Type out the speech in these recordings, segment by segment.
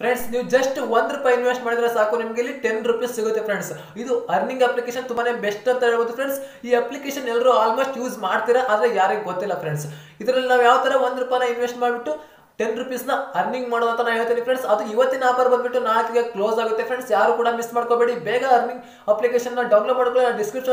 Friends ನೀವು just ಒಂದ್ ರೂಪಾಯಿ ಇನ್ವೆಸ್ಟ್ ಮಾಡಿದ್ರೆ ಸಾಕು, ನಿಮಗೆ ಇಲ್ಲಿ ಟೆನ್ ರುಪೀಸ್ ಸಿಗುತ್ತೆ ಫ್ರೆಂಡ್ಸ್ ಇದು ಅರ್ನಿಂಗ್ ಅಪ್ಲಿಕೇಶನ್ ತುಂಬಾನೇ ಬೆಸ್ಟ್ ಅಂತ ಹೇಳ್ಬೋದು ಫ್ರೆಂಡ್ಸ್ ಈ ಅಪ್ಲಿಕೇಶನ್ ಎಲ್ಲರೂ ಆಲ್ಮೋಸ್ಟ್ ಯೂಸ್ ಮಾಡ್ತೀರಾ, ಆದ್ರೆ ಯಾರಿಗೆ ಗೊತ್ತಿಲ್ಲ ಫ್ರೆಂಡ್ಸ್ ಇದರಲ್ಲಿ ನಾವು ಯಾವ ತರ ಒಂದ್ ರೂಪಾಯಿನ ಇನ್ವೆಸ್ಟ್ ಮಾಡಿಬಿಟ್ಟು ಟೆನ್ ರುಪೀಸ್ನ ಅರ್ನಿಂಗ್ ಮಾಡೋದು ಅಂತ ನಾನು ಹೇಳ್ತೀನಿ ಫ್ರೆಂಡ್ಸ್ ಅದು ಇವತ್ತಿನ ಆಫರ್ ಬಂದ್ಬಿಟ್ಟು ನಾಲ್ಕಿಗೆ ಕ್ಲೋಸ್ ಆಗುತ್ತೆ ಫ್ರೆಂಡ್ಸ್ ಯಾರು ಕೂಡ ಮಿಸ್ ಮಾಡ್ಕೋಬೇಡಿ. ಬೇಗ ಅರ್ನಿಂಗ್ ಅಪ್ಲಿಕೇಶನ್ ಡೌನ್ಲೋಡ್ ಮಾಡ್ಕೊಳ್ಳಿ.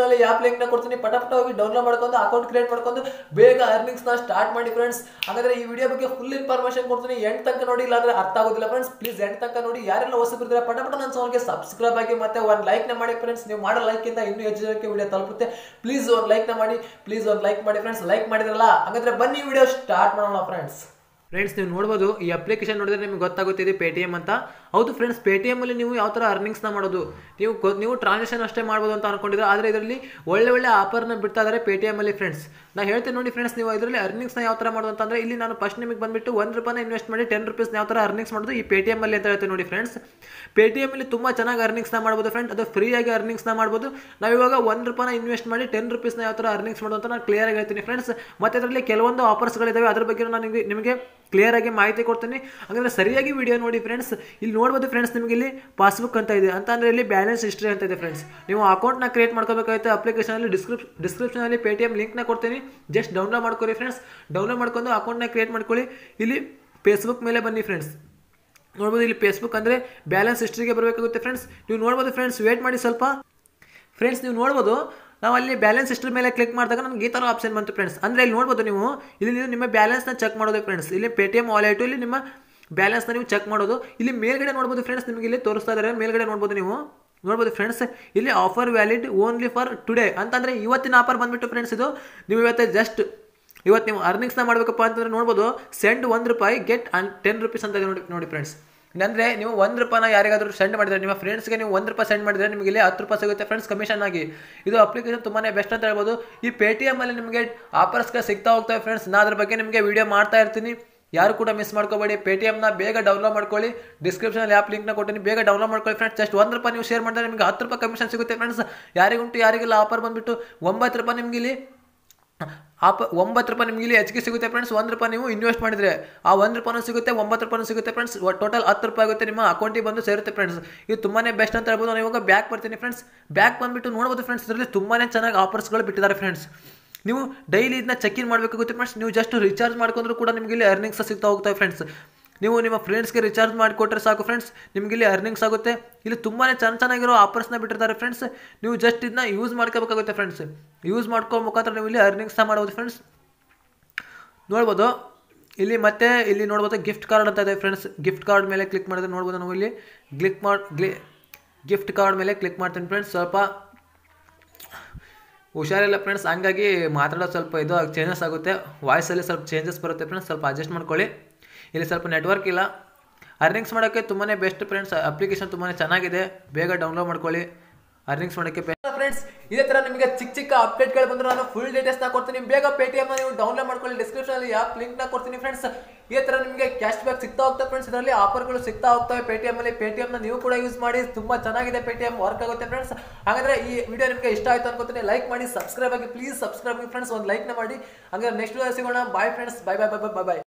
ಅಲ್ಲಿ ಆಪ್ ಲಿಂಕ್ನ ಕೊಡ್ತೀನಿ. ಪಟ ಪಟ ಹೋಗಿ ಡೌನ್ಲೋಡ್ ಮಾಡ್ಕೊಂಡು ಅಕೌಂಟ್ ಕ್ರಿಯೇಟ್ ಮಾಡ್ಕೊಂಡು ಬೇಗ ಅರ್ನಿಂಗ್ಸ್ನ ಸ್ಟಾರ್ಟ್ ಮಾಡಿ ಫ್ರೆಂಡ್ಸ್ ಹಾಗಾದ್ರೆ ಈ ವಿಡಿಯೋ ಬಗ್ಗೆ ಫುಲ್ ಇನ್ಫಾರ್ಮೇಶನ್ ಕೊಡ್ತೀನಿ. ಎಂಟ್ ತನಕ ನೋಡಿ, ಇಲ್ಲಾಂದ್ರೆ ಅರ್ಥ ಆಗೋದಿಲ್ಲ ಫ್ರೆಂಡ್ಸ್ ಪ್ಲೀಸ್ ಎಂಟ್ ತನಕ ನೋಡಿ. ಯಾರೆಲ್ಲ ಹೊಸಬಿರ್ತಾರೆ ಪಟ ಪಟ ನನ್ನ ಚಾನಲ್ಗೆ ಸಬ್ಸ್ಕ್ರೈಬ್ ಆಗಿ ಮತ್ತೆ ಒಂದು ಲೈಕ್ನ ಮಾಡಿ ಫ್ರೆಂಡ್ಸ್ ನೀವು ಮಾಡೋ ಲೈಕ್ ಇಂದ ಇನ್ನೂ ಹೆಚ್ಚು ಜನಕ್ಕೆ ವಿಡಿಯೋ ತಲುಪುತ್ತೆ. ಪ್ಲೀಸ್ ಒಂದು ಲೈಕ್ನ ಮಾಡಿ. ಪ್ಲೀಸ್ ಒಂದು ಲೈಕ್ ಮಾಡಿ ಫ್ರೆಂಡ್ಸ್ ಲೈಕ್ ಮಾಡಿದ್ರಲ್ಲ, ಹಾಗಾದ್ರೆ ಬನ್ನಿ ವಿಡಿಯೋ ಸ್ಟಾರ್ಟ್ ಮಾಡೋಣ ಫ್ರೆಂಡ್ಸ್ ಫ್ರೆಂಡ್ಸ್ ನೀವು ನೋಡ್ಬೋದು, ಈ ಅಪ್ಲಿಕೇಶನ್ ನೋಡಿದ್ರೆ ನಿಮಗೆ ಇದು ಪೇ ಅಂತ. ಹೌದು ಫ್ರೆಂಡ್ಸ್ ಪೇಟಿಎಮ್ಮಲ್ಲಿ ನೀವು ಯಾವ ಥರ ಅರ್ನಿಂಗ್ಸ್ನ ಮಾಡೋದು? ನೀವು ನೀವು ಟ್ರಾನ್ಸಾಕ್ಷನ್ ಅಷ್ಟೇ ಮಾಡ್ಬೋದು ಅಂತ ಅನ್ಕೊಂಡಿದ್ರೆ ಆದರೆ ಇದರಲ್ಲಿ ಒಳ್ಳೆ ಒಳ್ಳೆ ಆಫರ್ನ ಬಿಡ್ತಾ ಇದ್ದಾರೆ ಪೇಟಿಎಮ್ಮಲ್ಲಿ ಫ್ರೆಂಡ್ಸ್ ನಾನು ಹೇಳ್ತೇನೆ ನೋಡಿ ಫ್ರೆಂಡ್ಸ್ ನೀವು ಇದರಲ್ಲಿ ಅರ್ನಿಂಗ್ಸ್ನ ಯಾವ ಥರ ಮಾಡೋದು ಅಂತಂದರೆ, ಇಲ್ಲಿ ನಾನು ಫಸ್ಟ್ ನಿಮಗೆ ಬಂದುಬಿಟ್ಟು ಒಂದು ರೂಪಾಯಿನ ಇನ್ವೆಸ್ಟ್ ಮಾಡಿ ಟೆನ್ ರುಪೀಸ್ ಯಾವ ಥರ ಅರ್ನಿಂಗ್ಸ್ ಮಾಡೋದು ಈ ಪೇ ಟಿ ಎಮ್ಮಲ್ಲಿ ಅಂತ ಹೇಳ್ತೇನೆ ನೋಡಿ ಫ್ರೆಂಡ್ಸ್ ಪೇ ಟಿ ಎಮ್ಮಲ್ಲಿ ತುಂಬ ಚೆನ್ನಾಗಿ ಅರ್ನಿಂಗ್ಸ್ನ ಮಾಡ್ಬೋದು ಫ್ರೆಂಡ್ ಅದು ಫ್ರೀಯಾಗಿ ಅರ್ನಿಂಗ್ಸ್ನ ಮಾಡ್ಬೋದು. ನಾವು ಇವಾಗ ಒಂದು ರೂಪಾಯಿನ ಇನ್ವೆಸ್ಟ್ ಮಾಡಿ ಟೆನ್ ರುಪೀಸ್ನ ಯಾವ ಥರ ಅರ್ನಿಂಗ್ಸ್ ಮಾಡೋದು ಅಂತ ನಾನು ಕ್ಲಿಯರ್ ಆಗಿ ಹೇಳ್ತೀನಿ ಫ್ರೆಂಡ್ಸ್ ಮತ್ತು ಅದರಲ್ಲಿ ಕೆಲವೊಂದು ಆಫರ್ಸ್ಗಳಿದ್ದಾವೆ ಅದ್ರ ಬಗ್ಗೆ ನಾನು ನಿಮಗೆ ಕ್ಲಿಯರ್ ಆಗಿ ಮಾಹಿತಿ ಕೊಡ್ತೀನಿ. ಹಾಗಂದ್ರೆ ಸರಿಯಾಗಿ ವಿಡಿಯೋ ನೋಡಿ ಫ್ರೆಂಡ್ಸ್ ಇಲ್ಲಿ ನೋಡ್ಬೋದು ಫ್ರೆಂಡ್ಸ್ ನಿಮಗೆ ಇಲ್ಲಿ ಪಾಸ್ಬುಕ್ ಅಂತ ಇದೆ. ಅಂತ ಇಲ್ಲಿ ಬ್ಯಾಲೆನ್ಸ್ ಹಿಸ್ಟ್ರಿ ಅಂತ ಇದೆ ಫ್ರೆಂಡ್ಸ್ ನೀವು ಅಕೌಂಟ್ನ ಕ್ರಿಯೇಟ್ ಮಾಡ್ಕೋಬೇಕಾಗುತ್ತೆ. ಅಪ್ಲಿಕೇಶನಲ್ಲಿ ಡಿಸ್ಕ್ರಿಪ್ ಡಿಸ್ಕ್ರಿಪ್ಷನಲ್ಲಿ ಪೇ ಟಿ ಎಂ ಲಿಂಕ್ನ ಕೊಡ್ತೀನಿ. ಜಸ್ಟ್ ಡೌನ್ಲೋಡ್ ಮಾಡ್ಕೊಳ್ಳಿ ಫ್ರೆಂಡ್ಸ್ ಡೌನ್ಲೋಡ್ ಮಾಡ್ಕೊಂಡು ಅಕೌಂಟ್ನ ಕ್ರಿಯೇಟ್ ಮಾಡ್ಕೊಳ್ಳಿ. ಇಲ್ಲಿ ಫೇಸ್ಬುಕ್ ಮೇಲೆ ಬನ್ನಿ ಫ್ರೆಂಡ್ಸ್ ನೋಡ್ಬೋದು ಇಲ್ಲಿ ಫೇಸ್ಬುಕ್ ಅಂದರೆ ಬ್ಯಾಲೆನ್ಸ್ ಹಿಸ್ಟ್ರಿಗೆ ಬರಬೇಕಾಗುತ್ತೆ ಫ್ರೆಂಡ್ಸ್ ನೀವು ನೋಡ್ಬೋದು ಫ್ರೆಂಡ್ಸ್ ವೇಟ್ ಮಾಡಿ ಸ್ವಲ್ಪ. ಫ್ರೆಂಡ್ಸ್ ನೀವು ನೋಡ್ಬೋದು ನಾವು ಅಲ್ಲಿ ಬ್ಯಾಲೆನ್ಸ್ ಇಷ್ಟರ ಮೇಲೆ ಕ್ಲಿಕ್ ಮಾಡಿದಾಗ ನಮ್ಗೆ ಈ ಥರ ಆಪ್ಷನ್ ಬಂತು ಫ್ರೆಂಡ್ಸ್ ಅಂದರೆ ಇಲ್ಲಿ ನೋಡ್ಬೋದು ನೀವು, ಇಲ್ಲಿ ನೀವು ನಿಮ್ಮ ಬ್ಯಾಲೆನ್ಸ್ನ ಚೆಕ್ ಮಾಡೋದು ಫ್ರೆಂಡ್ಸ್ ಇಲ್ಲಿ ಪೇ ಟಿ ಎಂ ವಾಲೆಟು ಇಲ್ಲಿ ನಿಮ್ಮ ಬ್ಯಾಲೆನ್ಸ್ನ ನೀವು ಚೆಕ್ ಮಾಡೋದು. ಇಲ್ಲಿ ಮೇಲ್ಗಡೆ ನೋಡ್ಬೋದು ಫ್ರೆಂಡ್ಸ್ ನಿಮಗೆ ಇಲ್ಲಿ ತೋರಿಸ್ತಾ ಇದ್ದಾರೆ ಮೇಲ್ಗಡೆ ನೋಡ್ಬೋದು ನೀವು. ನೋಡ್ಬೋದು ಫ್ರೆಂಡ್ಸ್ ಇಲ್ಲಿ offer valid only for today ಅಂತಂದರೆ ಇವತ್ತಿನ ಆಫರ್ ಬಂದ್ಬಿಟ್ಟು ಫ್ರೆಂಡ್ಸ್ ಇದು. ನೀವು ಇವತ್ತು ಜಸ್ಟ್ ಇವತ್ತು ನೀವು ಅರ್ನಿಂಗ್ಸ್ನ ಮಾಡಬೇಕಪ್ಪ ಅಂತಂದ್ರೆ ನೋಡ್ಬೋದು ಸೆಂಡ್ ಒಂದು ರೂಪಾಯಿ ಗೆಟ್ ಅನ್ ಟೆನ್ ರುಪೀಸ್ ಅಂತ ನೋಡಿ ನೋಡಿ ಫ್ರೆಂಡ್ಸ್ ಅಂದರೆ ನೀವು ಒಂದು ರೂಪಾಯಿನ ಯಾರಿಗಾದರೂ ಸೆಂಡ್ ಮಾಡಿದ್ರೆ, ನಿಮ್ಮ ಫ್ರೆಂಡ್ಸ್ಗೆ ನೀವು ಒಂದು ರೂಪಾಯಿ ಸೆಂಡ್ ಮಾಡಿದ್ರೆ ನಿಮಗೆ ಇಲ್ಲಿ ಹತ್ತು ರೂಪಾಯಿ ಸಿಗುತ್ತೆ ಫ್ರೆಂಡ್ಸ್ ಕಮಿಷನ್ ಆಗಿ. ಇದು ಅಪ್ಲಿಕೇಶನ್ ತುಂಬಾ ಬೆಸ್ಟ್ ಅಂತ ಹೇಳ್ಬೋದು. ಈ ಪೇ ಟಿ ಎಮ್ಮಲ್ಲಿ ನಿಮಗೆ ಆಫರ್ಸ್ಗೆ ಸಿಗ್ತಾ ಹೋಗ್ತವೆ ಫ್ರೆಂಡ್ಸ್ ನಾನು ಅದ್ರ ಬಗ್ಗೆ ನಿಮಗೆ ವಿಡಿಯೋ ಮಾಡ್ತಾ ಇರ್ತೀನಿ. ಯಾರು ಕೂಡ ಮಿಸ್ ಮಾಡ್ಕೋಬೇಡಿ. ಎಮ್ನ ಬೇಗ ಡೌನ್ಲೋಡ್ ಮಾಡ್ಕೊಳ್ಳಿ. ಡಿಸ್ಕ್ರಿಪ್ಷನಲ್ಲಿ ಆ್ಯಪ್ ಲಿಂಕ್ನ ಕೊಟ್ಟಿನಿ. ಬೇಗ ಡೌನ್ಲೋಡ್ ಮಾಡ್ಕೊಳ್ಳಿ ಫ್ರೆಂಡ್ಸ್ ಜಸ್ಟ್ ಒಂದು ರೂಪಾಯಿ ನೀವು ಶೇರ್ ಮಾಡಿದ್ರೆ ನಿಮಗೆ ಹತ್ತು ರೂಪಾಯಿ ಕಮಿಷನ್ ಸಿಗುತ್ತೆ ಫ್ರೆಂಡ್ಸ್ ಯಾರಿಗುಂಟು ಯಾರಿಗೆಲ್ಲ ಆಫರ್ ಬಂದುಬಿಟ್ಟು ಒಂಬತ್ತು ರೂಪಾಯಿ ನಿಮಗೆ ಇಲ್ಲಿ ಆಪ, ಒಂಬತ್ತು ರೂಪಾಯಿ ನಿಮಗೆ ಇಲ್ಲಿ ಹೆಚ್ಚಿಗೆ ಸಿಗುತ್ತೆ ಫ್ರೆಂಡ್ಸ್ ಒಂದು ರೂಪಾಯಿ ನೀವು ಇನ್ವೆಸ್ಟ್ ಮಾಡಿದ್ರೆ, ಆ ಒಂದು ರೂಪಾಯಿ ಸಿಗುತ್ತೆ, ಒಂಬತ್ತು ರೂಪಾಯಿ ಸಿಗುತ್ತೆ ಫ್ರೆಂಡ್ಸ್ ಟೋಟಲ್ ಹತ್ತು ರೂಪಾಯಿ ಆಗುತ್ತೆ ನಿಮ್ಮ ಅಕೌಂಟಿಗೆ ಬಂದು ಸೇರುತ್ತೆ ಫ್ರೆಂಡ್ಸ್ ಇದು ತುಂಬಾ ಬೆಸ್ಟ್ ಅಂತ ಹೇಳ್ಬೋದು. ನಾನು ಇವಾಗ ಬ್ಯಾಕ್ ಬರ್ತೀನಿ ಫ್ರೆಂಡ್ಸ್ ಬ್ಯಾಕ್ ಬಂದುಬಿಟ್ಟು ನೋಡ್ಬೋದು ಫ್ರೆಂಡ್ಸ್ ಇದರಲ್ಲಿ ತುಂಬಾ ಚೆನ್ನಾಗಿ ಆಫರ್ಸ್ಗಳು ಬಿಟ್ಟಿದ್ದಾರೆ ಫ್ರೆಂಡ್ಸ್ ನೀವು ಡೈಲಿ ಇದನ್ನ ಚೆಕ್ ಇನ್ ಮಾಡಬೇಕಾಗುತ್ತೆ ಫ್ರೆಂಡ್ಸ್ ನೀವು ಜಸ್ಟ್ ರಿಚಾರ್ಜ್ ಮಾಡ್ಕೊಂಡ್ರು ಕೂಡ ನಿಮಗೆ ಇಲ್ಲಿ ಅರ್ನಿಂಗ್ಸ್ ಸಿಗ್ತಾ ಹೋಗ್ತವೆ ಫ್ರೆಂಡ್ಸ್ ನೀವು ನಿಮ್ಮ ಫ್ರೆಂಡ್ಸ್ಗೆ ರಿಚಾರ್ಜ್ ಮಾಡಿಕೊಟ್ರೆ ಸಾಕು ಫ್ರೆಂಡ್ಸ್ ನಿಮಗೆ ಇಲ್ಲಿ ಅರ್ನಿಂಗ್ಸ್ ಆಗುತ್ತೆ. ಇಲ್ಲಿ ತುಂಬಾ ಚೆನ್ನ ಚೆನ್ನಾಗಿರೋ ಆಫರ್ಸ್ನ ಬಿಟ್ಟಿರ್ತಾರೆ ಫ್ರೆಂಡ್ಸ್ ನೀವು ಜಸ್ಟ್ ಇದನ್ನ ಯೂಸ್ ಮಾಡ್ಕೋಬೇಕಾಗುತ್ತೆ ಫ್ರೆಂಡ್ಸ್ ಯೂಸ್ ಮಾಡ್ಕೋ ಮುಖಾಂತರ ನೀವು ಇಲ್ಲಿ ಅರ್ನಿಂಗ್ಸ್ನ ಮಾಡ್ಬೋದು ಫ್ರೆಂಡ್ಸ್ ನೋಡ್ಬೋದು. ಇಲ್ಲಿ ಮತ್ತೆ ಇಲ್ಲಿ ನೋಡ್ಬೋದು ಗಿಫ್ಟ್ ಕಾರ್ಡ್ ಅಂತ ಇದೆ ಫ್ರೆಂಡ್ಸ್ ಗಿಫ್ಟ್ ಕಾರ್ಡ್ ಮೇಲೆ ಕ್ಲಿಕ್ ಮಾಡಿದ್ರೆ ನೋಡ್ಬೋದು ನಾವು ಇಲ್ಲಿ. ಕ್ಲಿಕ್ ಮಾಡಿ ಗಿಫ್ಟ್ ಕಾರ್ಡ್ ಮೇಲೆ ಕ್ಲಿಕ್ ಮಾಡ್ತೀನಿ ಫ್ರೆಂಡ್ಸ್ ಸ್ವಲ್ಪ ಹುಷಾರಿಲ್ಲ ಫ್ರೆಂಡ್ಸ್ ಹಂಗಾಗಿ ಮಾತಾಡೋದು ಸ್ವಲ್ಪ ಇದು ಚೇಂಜಸ್ ಆಗುತ್ತೆ. ವಾಯ್ಸಲ್ಲಿ ಸ್ವಲ್ಪ ಚೇಂಜಸ್ ಬರುತ್ತೆ ಫ್ರೆಂಡ್ಸ್ ಸ್ವಲ್ಪ ಅಡ್ಜಸ್ಟ್ ಮಾಡ್ಕೊಳ್ಳಿ. ಇಲ್ಲಿ ಸ್ವಲ್ಪ ನೆಟ್ವರ್ಕ್ ಇಲ್ಲ. ಅರ್ನಿಂಗ್ಸ್ ಮಾಡೋಕ್ಕೆ ತುಂಬಾ ಬೆಸ್ಟ್ ಫ್ರೆಂಡ್ಸ್ ಅಪ್ಲಿಕೇಶನ್ ತುಂಬಾ ಚೆನ್ನಾಗಿದೆ. ಬೇಗ ಡೌನ್ಲೋಡ್ ಮಾಡ್ಕೊಳ್ಳಿ. ಅರ್ನಿಂಗ್ಸ್ ಮಾಡೋಕ್ಕೆ ಫ್ರೆಂಡ್ಸ್ ಇದೇ ತರ ನಿಮಗೆ ಚಿಕ್ಕ ಚಿಕ್ಕ ಅಪ್ಡೇಟ್ಗಳು ಬಂದ್ರೆ ನಾನು ಫುಲ್ ಡೀಟೇಲ್ಸ್ನ ಕೊಡ್ತೀನಿ. ಬೇಗ ಪೇಟಿಎಂ ನೀವು ಡೌನ್ಲೋಡ್ ಮಾಡ್ಕೊಳ್ಳಿ. ಡಿಸ್ಕ್ರಿಪ್ಷನ್ ಅಲ್ಲಿ ಆಪ್ ಲಿಂಕ್ನ ಕೊಡ್ತೀನಿ ಫ್ರೆಂಡ್ಸ್ ಇದೇ ತರ ನಿಮಗೆ ಕ್ಯಾಶ್ ಬ್ಯಾಕ್ ಸಿಗ್ತಾ ಹೋಗ್ತವೆ ಫ್ರೆಂಡ್ಸ್ ಇದರಲ್ಲಿ ಆಫರ್ಗಳು ಸಿಗ್ತಾ ಹೋಗ್ತವೆ ಪೇಟಿಎಂ ಅಲ್ಲಿ ಟಿ ನ ನೀವು ಕೂಡ ಯೂಸ್ ಮಾಡಿ. ತುಂಬಾ ಚೆನ್ನಾಗಿದೆ ಪೇಟಿಎಂ ವರ್ಕ್ ಆಗುತ್ತೆ ಫ್ರೆಂಡ್ಸ್ ಹಾಗಾದ್ರೆ ಈ ವಿಡಿಯೋ ನಿಮಗೆ ಇಷ್ಟ ಆಯ್ತು ಅನ್ಕೋತೀನಿ. ಲೈಕ್ ಮಾಡಿ ಸಬ್ಸ್ಕ್ರೈಬ್ ಆಗಿ ಪ್ಲೀಸ್ ಸಬ್ಸ್ಕ್ರೈಬ್ ಆಗಿ ಫ್ರೆಂಡ್ಸ್ ಒಂದು ಲೈಕ್ನ ಮಾಡಿ. ಹಾಗಾದ್ರೆ ನೆಕ್ಸ್ಟ್ ವಿಡಿಯೋ ಸಿಗೋಣ. Bye friends bye bye bye bye bye